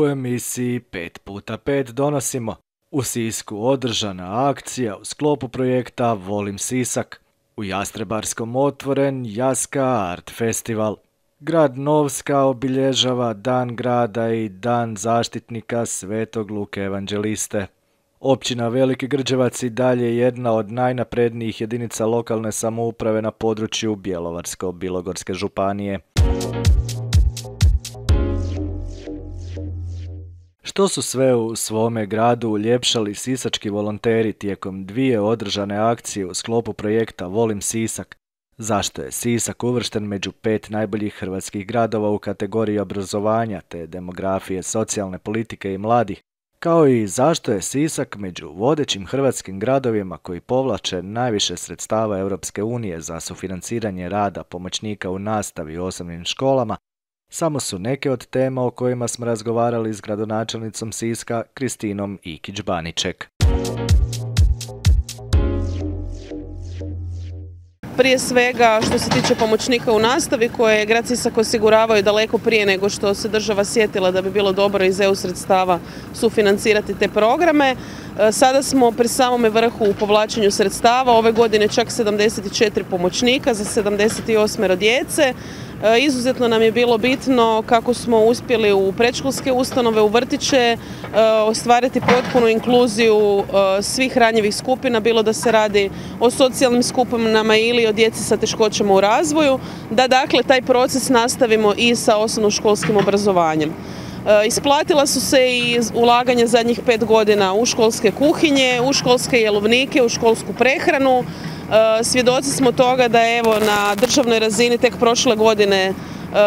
U emisiji 5 puta 5 donosimo u Sisku održana akcija u sklopu projekta Volim Sisak. U Jastrebarskom otvoren Jaska Art Festival. Grad Novska obilježava Dan grada i Dan zaštitnika Svetog Luke Evanđeliste. Općina Veliki Grđevac i dalje jedna od najnaprednijih jedinica lokalne samouprave na području Bjelovarsko-Bilogorske županije. Što su sve u svome gradu uljepšali sisački volonteri tijekom dvije održane akcije u sklopu projekta Volim Sisak? Zašto je Sisak uvršten među pet najboljih hrvatskih gradova u kategoriji obrazovanja te demografije, socijalne politike i mladih? Kao i zašto je Sisak među vodećim hrvatskim gradovima koji povlače najviše sredstava Europske unije za sufinanciranje rada pomoćnika u nastavi u osnovnim školama, samo su neke od tema o kojima smo razgovarali s gradonačelnicom Siska Kristinom Ikić-Baniček. Prije svega što se tiče pomoćnika u nastavi koje je grad Sisak osiguravaju daleko prije nego što se država sjetila da bi bilo dobro iz EU sredstava sufinancirati te programe. E, sada smo pri samome vrhu u povlačenju sredstava, ove godine čak 74 pomoćnika za 78 djece. E, izuzetno nam je bilo bitno kako smo uspjeli u predškolske ustanove, u vrtiće e, ostvariti potpunu inkluziju svih ranjivih skupina, bilo da se radi o socijalnim skupinama ili o djeci sa teškoćama u razvoju, da dakle taj proces nastavimo i sa osnovnoškolskim obrazovanjem. E, isplatila su se i ulaganje zadnjih pet godina u školske kuhinje, u školske jelovnike, u školsku prehranu. E, svjedoci smo toga da evo na državnoj razini tek prošle godine e,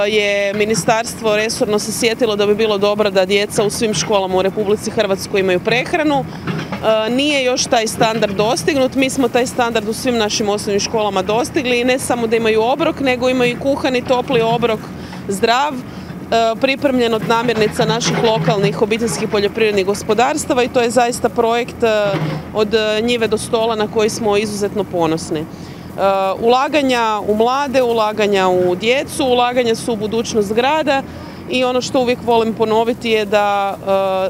je ministarstvo resorno se sjetilo da bi bilo dobro da djeca u svim školama u Republici Hrvatskoj imaju prehranu. Nije još taj standard dostignut, mi smo taj standard u svim našim osnovnim školama dostigli i ne samo da imaju obrok, nego imaju i kuhani topli obrok zdrav, E, pripremljen od namirnica naših lokalnih obiteljskih poljoprivrednih gospodarstava i to je zaista projekt e, od njive do stola na koji smo izuzetno ponosni. E, ulaganja u mlade, ulaganja u djecu, ulaganja su u budućnost grada i ono što uvijek volim ponoviti je da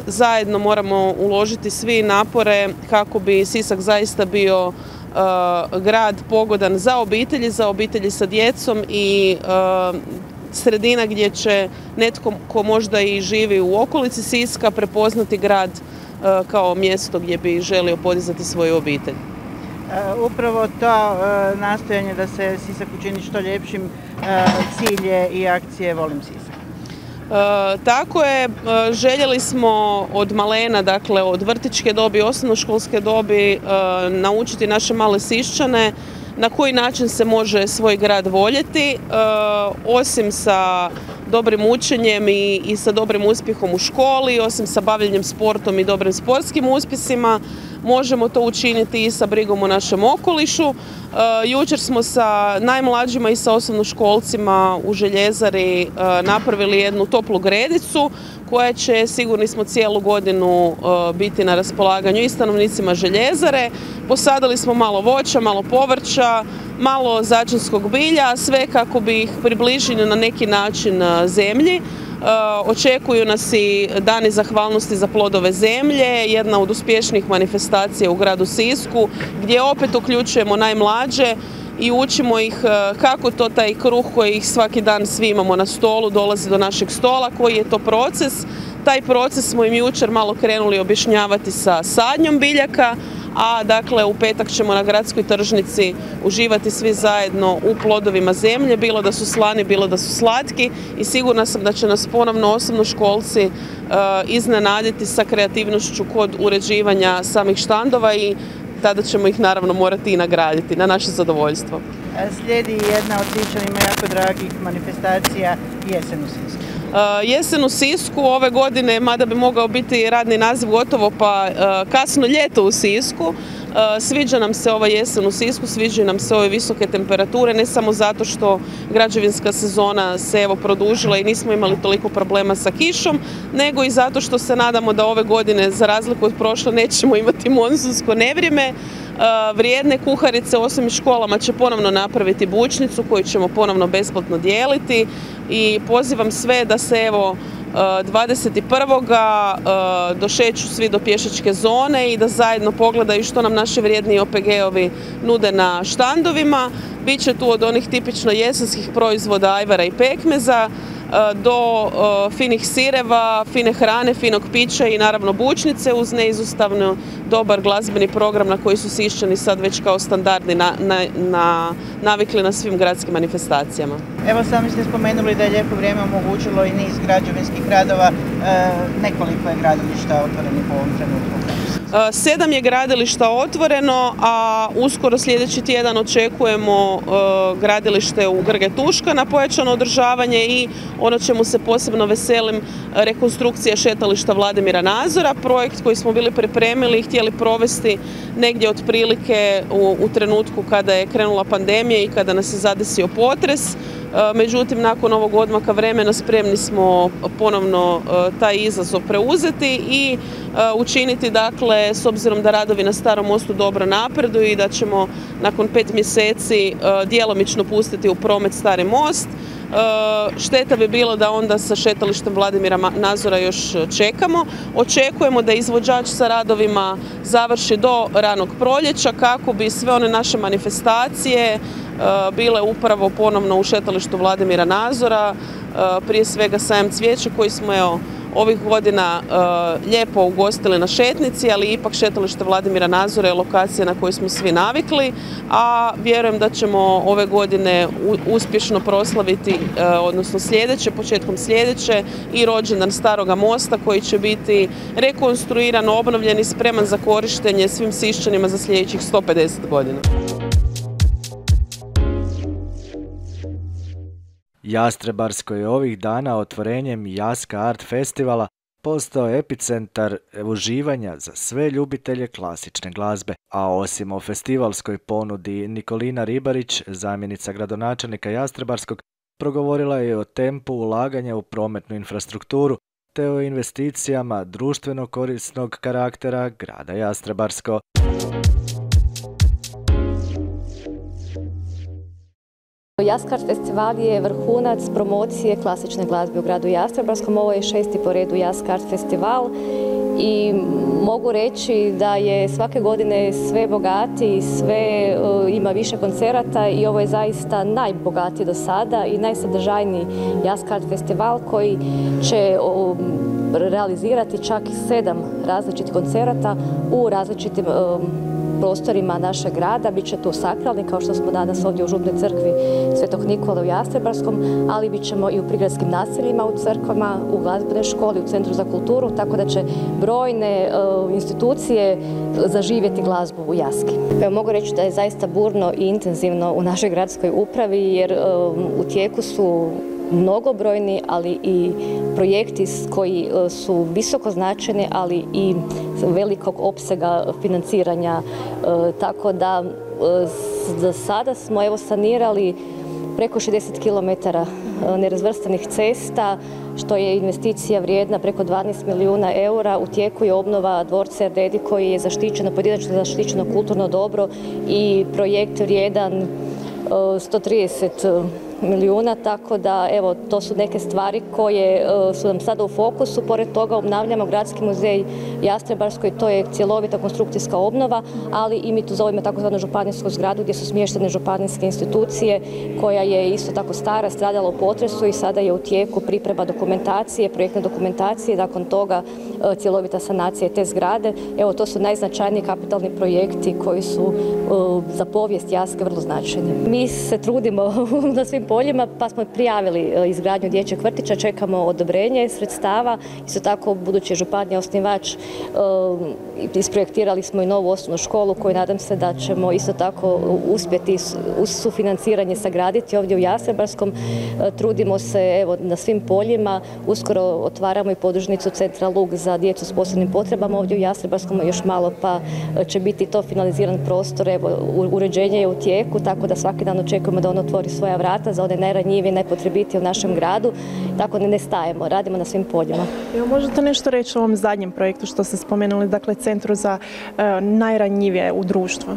zajedno moramo uložiti svi napore kako bi Sisak zaista bio grad pogodan za obitelji, za obitelji sa djecom i sredina gdje će netko ko možda i živi u okolici Siska prepoznati grad e, kao mjesto gdje bi želio podizati svoju obitelj. E, upravo to e, nastojanje da se Sisak učini što ljepšim cilje i akcije Volim Sisak. tako je, željeli smo od malena, dakle od vrtičke dobi, osnovnoškolske dobi naučiti naše male siščane na koji način se može svoj grad voljeti, e, osim sa dobrim učenjem i, i sa dobrim uspjehom u školi, osim sa bavljenjem sportom i dobrim sportskim uspjesima, možemo to učiniti i sa brigom o našem okolišu. E, jučer smo sa najmlađima i sa osnovnoškolcima u Željezari e, napravili jednu toplu gredicu koja će, sigurni smo, cijelu godinu biti na raspolaganju i stanovnicima Željezare. Posadili smo malo voća, malo povrća, malo začinskog bilja, sve kako bi ih približili na neki način zemlji. Očekuju nas i dani zahvalnosti za plodove zemlje, jedna od uspješnijih manifestacija u gradu Sisku, gdje opet uključujemo najmlađe i učimo ih kako to taj kruh koji ih svaki dan svi imamo na stolu dolazi do našeg stola, koji je to proces. Taj proces smo im jučer malo krenuli objašnjavati sa sadnjom biljaka, a dakle u petak ćemo na gradskoj tržnici uživati svi zajedno u plodovima zemlje, bilo da su slani, bilo da su slatki i sigurna sam da će nas ponovno osobno školci uh, iznenaditi sa kreativnošću kod uređivanja samih štandova i tada ćemo ih naravno morati i nagraditi na naše zadovoljstvo. Slijedi jedna od Sičanima jako dragih manifestacija Jesen u. Jesen u Sisku ove godine, mada bi mogao biti radni naziv gotovo pa kasno ljeto u Sisku, Sviđa nam se ova jesen u Sisku, sviđaju nam se ove visoke temperature, ne samo zato što građevinska sezona se evo produžila i nismo imali toliko problema sa kišom, nego i zato što se nadamo da ove godine, za razliku od prošle, nećemo imati monsunsko nevrijeme. Vrijedne kuharice u osnovnim školama će ponovno napraviti bučnicu koju ćemo ponovno besplatno dijeliti i pozivam sve da se evo 21. došeću svi do pješačke zone i da zajedno pogledaju što nam naši vrijedni OPG-ovi nude na štandovima. Biće tu od onih tipično jesenskih proizvoda ajvara i pekmeza, do e, finih sireva, fine hrane, finog pića i naravno bučnice uz neizostavno dobar glazbeni program na koji su sišćani sad već kao standardni na, navikli na svim gradskim manifestacijama. Evo sami ste spomenuli da je lijepo vrijeme omogućilo i niz građevinskih radova, e, nekoliko je gradilišta otvorenih u ovom trenutku. E, sedam je gradilišta otvoreno, a uskoro sljedeći tjedan očekujemo e, gradilište u Grge Tuška na pojačano održavanje i ono čemu se posebno veselim rekonstrukcija šetališta Vladimira Nazora, projekt koji smo bili pripremili i htjeli provesti negdje otprilike u, u trenutku kada je krenula pandemija i kada nas je zadesio potres. E, međutim nakon ovog odmaka vremena spremni smo ponovno taj izazov preuzeti i učiniti dakle s obzirom da radovi na starom mostu dobro napreduju i da ćemo nakon pet mjeseci djelomično pustiti u promet stari most šteta bi bilo da onda sa šetalištem Vladimira Nazora još čekamo. Očekujemo da izvođač sa radovima završi do ranog proljeća kako bi sve one naše manifestacije E, bile upravo ponovno u šetalištu Vladimira Nazora, e, prije svega sajem cvijeća koji smo evo, ovih godina e, lijepo ugostili na šetnici, ali ipak šetalište Vladimira Nazora je lokacija na koju smo svi navikli, a vjerujem da ćemo ove godine uspješno proslaviti, odnosno sljedeće, početkom sljedeće, i rođendan Staroga mosta koji će biti rekonstruiran, obnovljen i spreman za korištenje svim sišćanima za sljedećih 150 godina. Jastrebarsko je ovih dana otvorenjem Jaska Art Festivala postao epicentar uživanja za sve ljubitelje klasične glazbe, a osim o festivalskoj ponudi Nikolina Ribarić, zamjenica gradonačelnika Jastrebarskog, progovorila je o tempu ulaganja u prometnu infrastrukturu te o investicijama društveno korisnog karaktera grada Jastrebarsko. Jaskar festival je vrhunac promocije klasične glazbe u gradu Jastrebarskom. Ovo je šesti po redu Jaskart festival i mogu reći da je svake godine sve bogati, sve e, ima više koncerata i ovo je zaista najbogatiji do sada i najsadržajniji Jaskart festival koji će realizirati čak sedam različitih koncerata u različitim e, prostorima našeg grada, bit će tu sakralni kao što smo danas ovdje u Župnoj crkvi Svetog Nikola u Jastrebarskom, ali bit ćemo i u prigradskim naseljima u crkvama, u glazbenoj školi, u Centru za kulturu, tako da će brojne e, institucije zaživjeti glazbu u Jaski. Evo, mogu reći da je zaista burno i intenzivno u našoj gradskoj upravi jer e, u tijeku su mnogobrojni, ali i projekti koji e, su visoko značajni, ali i velikog opsega financiranja. E, tako da e, za sada smo evo sanirali preko 60 km nerazvrstanih cesta, što je investicija vrijedna preko 12 milijuna eura. U tijeku je obnova dvorca Erdedi koji je zaštićeno, pojedinačno zaštićeno kulturno dobro i projekt vrijedan 130 milijuna, tako da evo to su neke stvari koje e, su nam sada u fokusu. Pored toga obnavljamo Gradski muzej Jastrebarskoj, to je cjelovita konstrukcijska obnova, ali i mi tu zovemo takozvanu županijsku zgradu gdje su smještene županijske institucije koja je isto tako stara, stradala u potresu i sada je u tijeku priprema dokumentacije, projektne dokumentacije, nakon toga e, cjelovita sanacija te zgrade. Evo to su najznačajniji kapitalni projekti koji su e, za povijest Jaske vrlo značajni. Mi se trudimo na svim poljima pa smo prijavili e, izgradnju dječjeg vrtića, čekamo odobrenje sredstava. Isto tako, budući je županija osnivač, e, isprojektirali smo i novu osnovnu školu koju nadam se da ćemo isto tako uspjeti uz sufinanciranje sagraditi ovdje u Jasebarskom. E, trudimo se evo, na svim poljima, uskoro otvaramo i podružnicu Centra Lug za djecu s posebnim potrebama ovdje u Jastrebarskom još malo pa će biti to finaliziran prostor, evo uređenje je u tijeku, tako da svaki dan očekujemo da on otvori svoja vrata za one najranjivije, najpotrebitije u našem gradu, tako ne, ne stajemo, radimo na svim poljima. Evo, možete nešto reći o ovom zadnjem projektu što ste spomenuli, dakle Centru za e, najranjivije u društvu?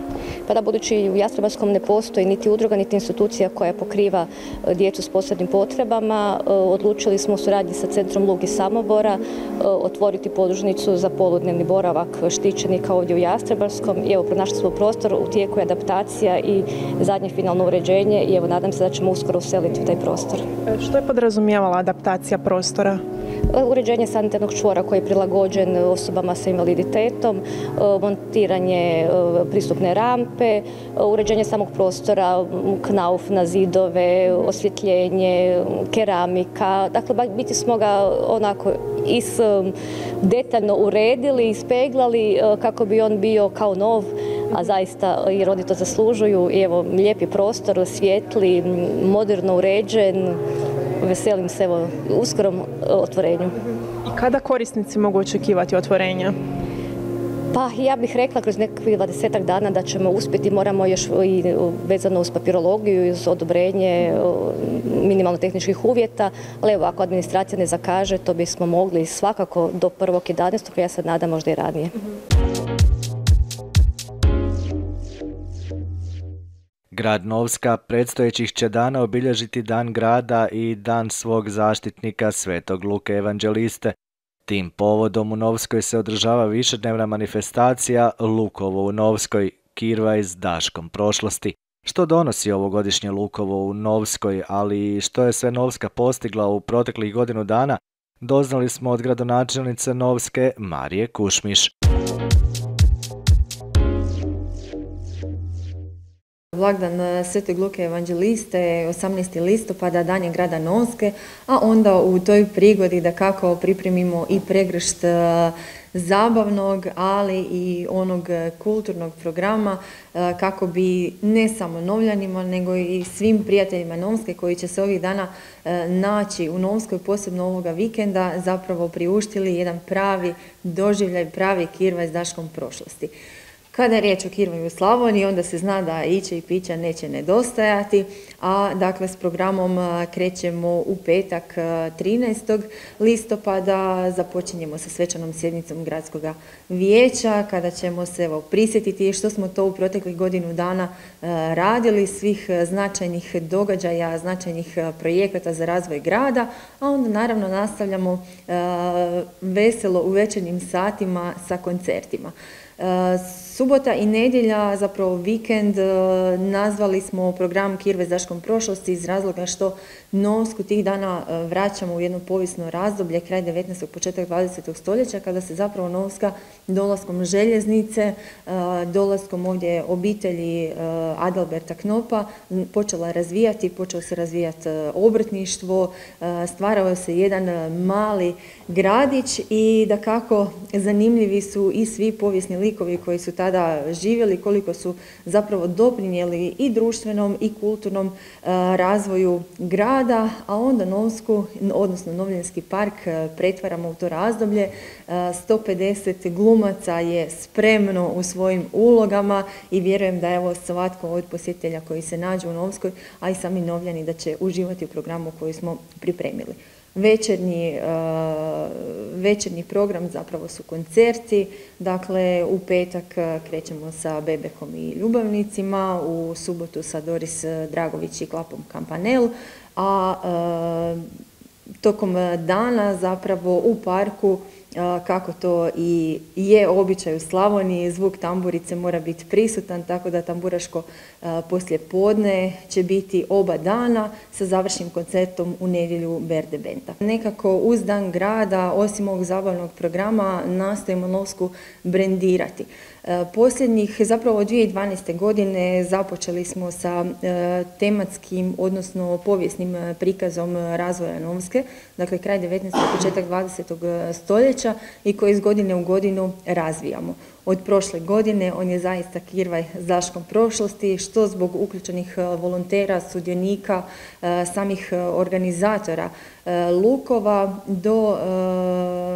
Pa da, budući u Jastrebarskom ne postoji niti udruga, niti institucija koja pokriva e, djecu s posebnim potrebama, e, odlučili smo u suradnji sa Centrom Lugi Samobora otvoriti podružnicu za poludnevni boravak štićenika ovdje u Jastrebarskom i evo pronašli smo prostor, u tijeku je adaptacija i zadnje finalno uređenje i evo nadam se da ćemo uskoro useliti u taj prostor. Što je podrazumijevala adaptacija prostora? Uređenje sanitarnog čvora koji je prilagođen osobama sa invaliditetom, montiranje pristupne rampe, uređenje samog prostora, knauf na zidove, osvjetljenje, keramika. Dakle, biti smo ga onako is detaljno uredili, ispeglali kako bi on bio kao nov, a zaista jer oni to zaslužuju. I evo, lijepi prostor, svijetli, moderno uređen, veselim se evo uskorom otvorenju. I kada korisnici mogu očekivati otvorenja? Pa ja bih rekla kroz nekakvih 20 dana da ćemo uspjeti, moramo još i vezano uz papirologiju i uz odobrenje minimalno tehničkih uvjeta, ali evo ako administracija ne zakaže to bismo mogli svakako do 1.11. ja se nadam možda i ranije. Grad Novska predstojećih će dana obilježiti dan grada i dan svog zaštitnika Svetog Luke Evanđeliste. Tim povodom u Novskoj se održava višednevna manifestacija Lukovo u Novskoj, Kirvaj s daškom prošlosti. Što donosi ovogodišnje Lukovo u Novskoj, ali što je sve Novska postigla u proteklih godinu dana, doznali smo od gradonačelnice Novske Marije Kušmiš. Blagdan e, Svetog Luke Evanđeliste, 18. listopada, dan je grada Novske, a onda u toj prigodi da kako pripremimo i pregršt e, zabavnog, ali i onog kulturnog programa e, kako bi ne samo novljanima, nego i svim prijateljima Novske koji će se ovih dana naći u Novskoj, posebno ovoga vikenda, zapravo priuštili jedan pravi doživljaj, pravi kirva s daškom prošlosti. Kada je riječ o Kirvaju u Slavoniji, onda se zna da iće i pića neće nedostajati, a dakle s programom krećemo u petak 13. listopada, započinjemo sa svečanom sjednicom gradskog vijeća, kada ćemo se evo, prisjetiti što smo to u proteklih godinu dana radili, svih značajnih događaja, značajnih projekata za razvoj grada, a onda naravno nastavljamo veselo u večernjim satima sa koncertima. Subota i nedjelja, zapravo vikend, e, nazvali smo program Kirve zaškom prošlosti iz razloga što Novsku tih dana e, vraćamo u jedno povijesno razdoblje, kraj 19. početak 20. stoljeća, kada se zapravo Novska dolaskom željeznice, e, dolaskom ovdje obitelji Adalberta Knopa počela razvijati, počeo se razvijati obrtništvo, stvarao se jedan mali gradić i da kako zanimljivi su i svi povijesni likovi koji su tada živjeli, koliko su zapravo doprinijeli i društvenom i kulturnom e, razvoju grada, a onda Novsku, odnosno Novljenski park e, pretvaramo u to razdoblje. 150 e, glumaca je spremno u svojim ulogama i vjerujem da evo svatko od posjetitelja koji se nađe u Novskoj, a i sami Novljani da će uživati u programu koji smo pripremili. Večernji, e, večernji program zapravo su koncerti, dakle u petak e, krećemo sa Bebekom i Ljubavnicima, u subotu sa Doris Dragović i Klapom Kampanel, a e, tokom dana zapravo u parku kako to i je običaj u Slavoniji, zvuk tamburice mora biti prisutan, tako da tamburaško poslije podne će biti oba dana sa završnim koncertom u nedjelju Berde Benta. Nekako uz dan grada, osim ovog zabavnog programa, nastojimo Novsku brendirati. Posljednjih, zapravo od 2012. godine započeli smo sa e, tematskim, odnosno povijesnim e, prikazom razvoja Novske, dakle kraj 19. početak 20. stoljeća i koji iz godine u godinu razvijamo. Od prošle godine. On je zaista kirvaj zaškom prošlosti, što zbog uključenih volontera, sudionika, samih organizatora lukova do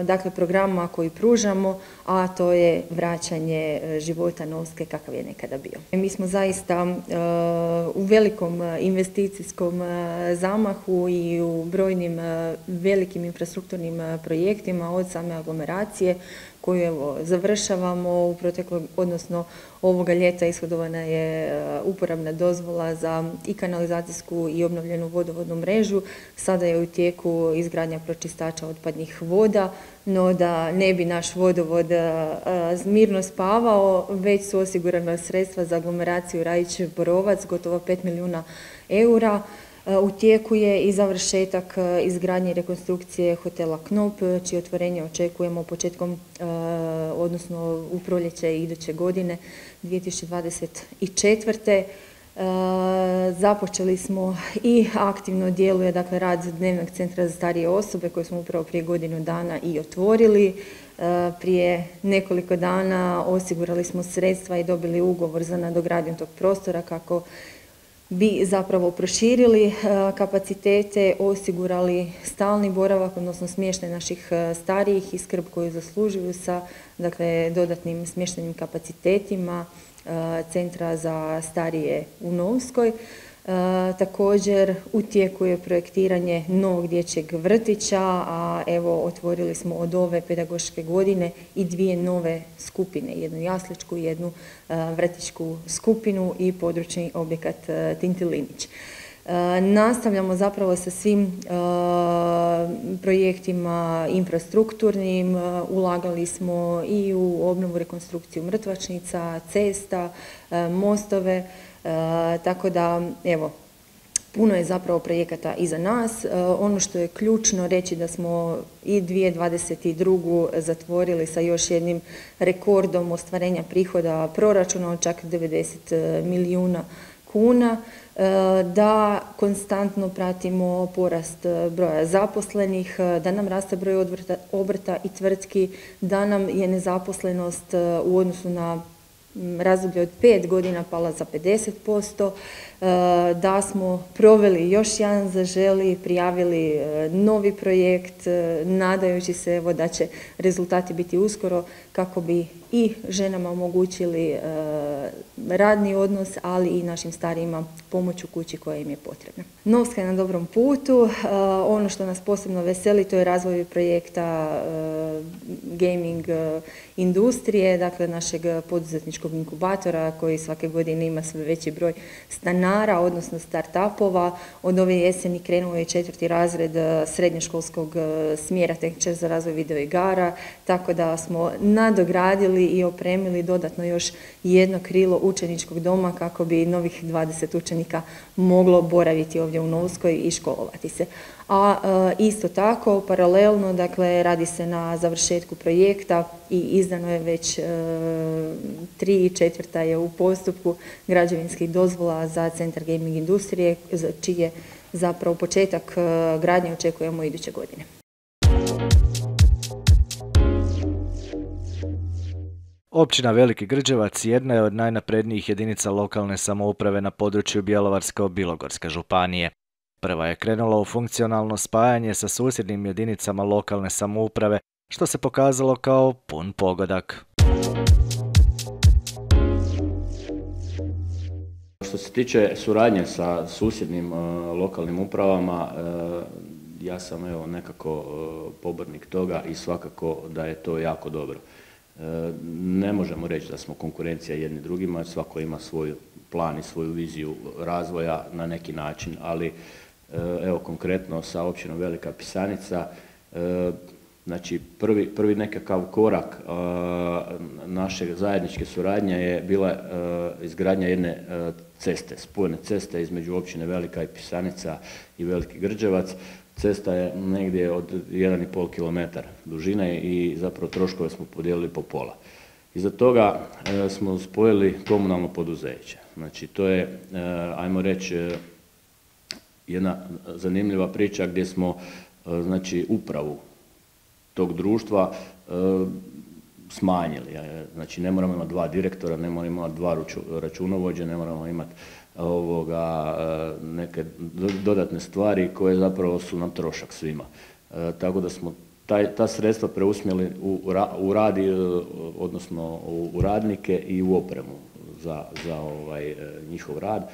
dakle, programa koji pružamo, a to je vraćanje života Novske kakav je nekada bio. Mi smo zaista u velikom investicijskom zamahu i u brojnim velikim infrastrukturnim projektima od same aglomeracije koju evo, završavamo u proteklog, odnosno ovoga ljeta ishodovana je e, uporabna dozvola za i kanalizacijsku i obnovljenu vodovodnu mrežu. Sada je u tijeku izgradnja pročistača otpadnih voda, no da ne bi naš vodovod e, mirno spavao, već su osigurana sredstva za aglomeraciju Rajić-Borovac, gotovo 5 milijuna eura. E, u tijeku je i završetak e, izgradnje i rekonstrukcije hotela Knop, čije otvorenje očekujemo početkom, e, odnosno u proljeće iduće godine 2024. Započeli smo i aktivno djeluje dakle, rad Dnevnog centra za starije osobe koje smo upravo prije godinu dana i otvorili. Prije nekoliko dana osigurali smo sredstva i dobili ugovor za nadogradnju tog prostora kako bi zapravo proširili e, kapacitete, osigurali stalni boravak, odnosno smještaj naših e, starijih i skrb koju zaslužuju sa dakle, dodatnim smještajnim kapacitetima e, Centra za starije u Novskoj. Također u je projektiranje novog dječjeg vrtića, a evo otvorili smo od ove pedagoške godine i dvije nove skupine, jednu jasličku i jednu vrtićku skupinu i područni objekat Tintilinić. Nastavljamo zapravo sa svim projektima infrastrukturnim, ulagali smo i u obnovu rekonstrukciju mrtvačnica, cesta, mostove, tako da, evo, puno je zapravo projekata iza nas. Ono što je ključno reći da smo i 2022. zatvorili sa još jednim rekordom ostvarenja prihoda proračuna od čak 90 milijuna kuna, da konstantno pratimo porast broja zaposlenih, da nam raste broj obrta i tvrtki, da nam je nezaposlenost u odnosu na razdoblje od pet godina pala za 50%, e, da smo proveli još jedan zaželi, prijavili e, novi projekt, e, nadajući se da će rezultati biti uskoro kako bi i ženama omogućili radni odnos, ali i našim starijima pomoć u kući koja im je potrebna. Novska je na dobrom putu, ono što nas posebno veseli to je razvoj projekta gaming industrije, dakle našeg poduzetničkog inkubatora koji svake godine ima sve veći broj stanara, odnosno start-upova. Od ove jeseni krenuo je četvrti razred e, srednjoškolskog e, smjera tehničar za razvoj videoigara, tako da smo nadogradili i opremili dodatno još jedno krilo učeničkog doma kako bi novih 20 učenika moglo boraviti ovdje u Novskoj i školovati se a e, isto tako paralelno dakle radi se na završetku projekta i izdano je već e, tri i četvrta je u postupku građevinskih dozvola za centar gaming industrije čiji zapravo početak e, gradnje očekujemo iduće godine. Općina Veliki Grđevac jedna je od najnaprednijih jedinica lokalne samouprave na području Bjelovarsko-Bilogorske županije. Prva je krenula u funkcionalno spajanje sa susjednim jedinicama lokalne samouprave, što se pokazalo kao pun pogodak. Što se tiče suradnje sa susjednim e, lokalnim upravama, e, ja sam evo nekako e, pobornik toga i svakako da je to jako dobro. Ne možemo reći da smo konkurencija jedni drugima, svako ima svoj plan i svoju viziju razvoja na neki način, ali evo konkretno sa općinom Velika Pisanica, eh, znači prvi, prvi nekakav korak eh, naše zajedničke suradnje je bila izgradnja jedne ceste, spojene ceste između općine Velika i Pisanica i Veliki Grđevac. Cesta je negdje od 1,5 km dužine i zapravo troškove smo podijelili po pola. Iza toga smo spojili komunalno poduzeće. Znači to je, ajmo reći, jedna zanimljiva priča gdje smo e, znači upravu tog društva e, smanjili. Znači ne moramo imati dva direktora, ne moramo imati dva računovođe, ne moramo imati ovoga, neke dodatne stvari koje zapravo su nam trošak svima. Tako da smo taj, ta sredstva preusmjeli u, u radi, odnosno u radnike i u opremu za, za ovaj, njihov rad.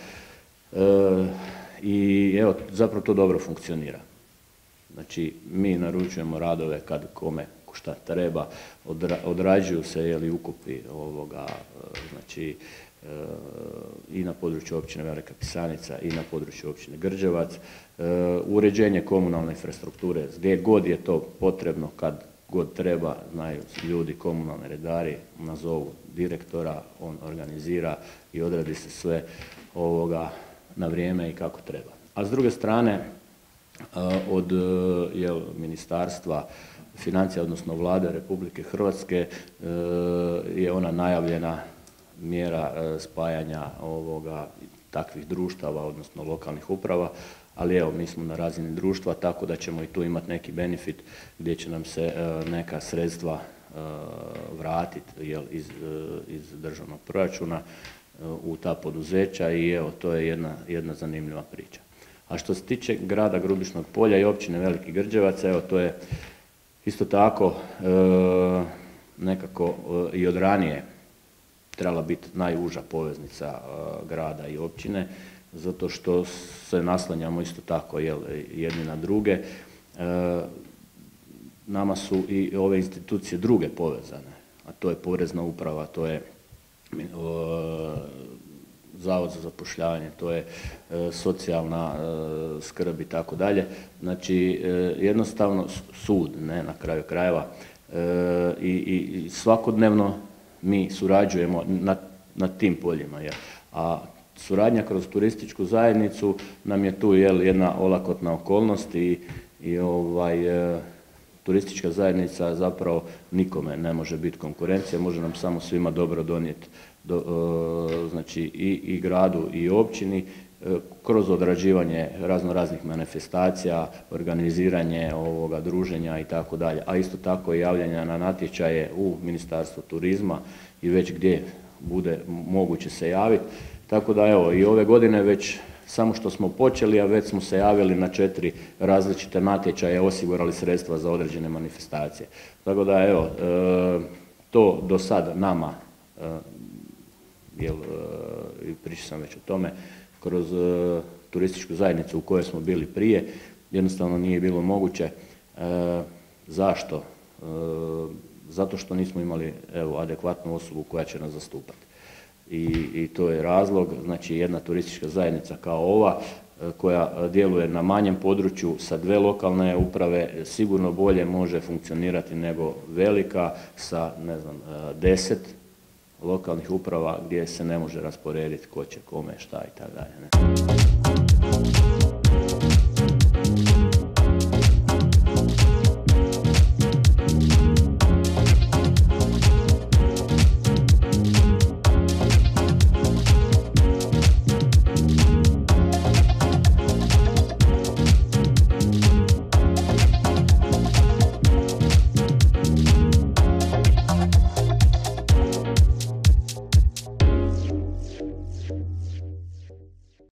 I evo, zapravo to dobro funkcionira. Znači, mi naručujemo radove kad kome šta treba, odrađuju se jeli ukupi ovoga, znači i na području općine Velika Pisanica i na području općine Grđevac, uređenje komunalne infrastrukture, gdje god je to potrebno, kad god treba, znaju ljudi, komunalni redari, nazovu direktora, on organizira i odradi se sve ovoga na vrijeme i kako treba. A s druge strane, od jel, ministarstva financija, odnosno vlade Republike Hrvatske e, je ona najavljena mjera e, spajanja ovoga takvih društava, odnosno lokalnih uprava, ali evo, mi smo na razini društva, tako da ćemo i tu imati neki benefit gdje će nam se e, neka sredstva vratiti iz, iz državnog proračuna u ta poduzeća i evo, to je jedna, jedna zanimljiva priča. A što se tiče grada Grubišnog polja i općine Veliki Grđevac, evo, to je Isto tako, e, nekako e, i od ranije trebala biti najuža poveznica e, grada i općine, zato što se naslanjamo isto tako jel, jedni na druge. Nama su i ove institucije druge povezane, a to je porezna uprava, to je zavod za zapošljavanje, to je e, socijalna e, skrb i tako dalje. Znači, e, jednostavno sud, ne, na kraju krajeva. I, svakodnevno mi surađujemo na, tim poljima. Je. A suradnja kroz turističku zajednicu nam je tu jel, jedna olakotna okolnost i ovaj, turistička zajednica zapravo nikome ne može biti konkurencija, može nam samo svima dobro donijeti do, e, znači i, i gradu i općini e, kroz odrađivanje razno raznih manifestacija, organiziranje ovoga druženja i tako dalje, a isto tako i javljanja na natječaje u Ministarstvu turizma i već gdje bude moguće se javiti. Tako da evo i ove godine već samo što smo počeli, a već smo se javili na četiri različite natječaje, osigurali sredstva za određene manifestacije. Tako da evo, e, to do sada nama jer e, pričao sam već o tome, kroz e, turističku zajednicu u kojoj smo bili prije, jednostavno nije bilo moguće. E, zašto? Zato što nismo imali evo, adekvatnu osobu koja će nas zastupati. I, I to je razlog, znači jedna turistička zajednica kao ova, koja djeluje na manjem području sa dve lokalne uprave sigurno bolje može funkcionirati nego velika sa ne znam deset lokalnih uprava gdje se ne može rasporediti ko će kome šta i tako dalje.